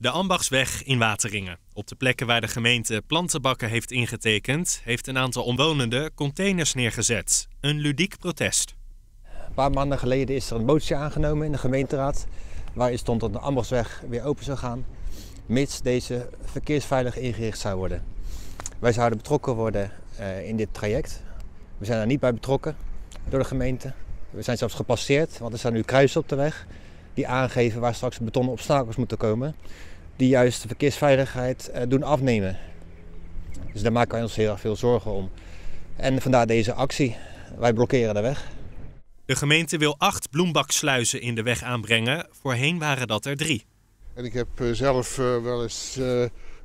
De Ambachtsweg in Wateringen. Op de plekken waar de gemeente plantenbakken heeft ingetekend, heeft een aantal omwonenden containers neergezet. Een ludiek protest. Een paar maanden geleden is er een motie aangenomen in de gemeenteraad. Waarin stond dat de Ambachtsweg weer open zou gaan, mits deze verkeersveilig ingericht zou worden. Wij zouden betrokken worden uh, in dit traject. We zijn er niet bij betrokken door de gemeente. We zijn zelfs gepasseerd, want er staan nu kruisen op de weg die aangeven waar straks betonnen obstakels moeten komen, die juist de verkeersveiligheid uh, doen afnemen. Dus daar maken wij ons heel erg veel zorgen om. En vandaar deze actie. Wij blokkeren de weg. De gemeente wil acht bloembaksluizen in de weg aanbrengen. Voorheen waren dat er drie. En ik heb uh, zelf uh, wel eens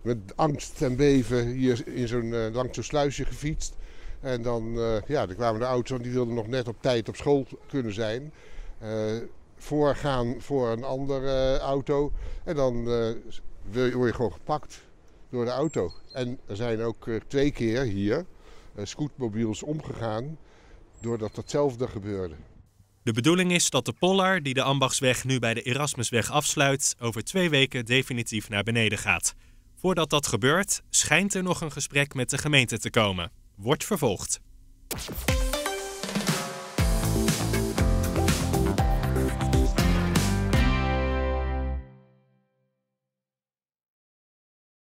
met angst en beven hier in zo'n langs zo'n sluisje gefietst. En dan, ja, dan kwamen de auto's, die wilden nog net op tijd op school kunnen zijn voorgaan voor een andere auto. En dan uh, word je gewoon gepakt door de auto. En er zijn ook uh, twee keer hier scootmobiels omgegaan doordat hetzelfde gebeurde. De bedoeling is dat de poller die de Ambachtsweg nu bij de Erasmusweg afsluit, over twee weken definitief naar beneden gaat. Voordat dat gebeurt, schijnt er nog een gesprek met de gemeente te komen. Wordt vervolgd.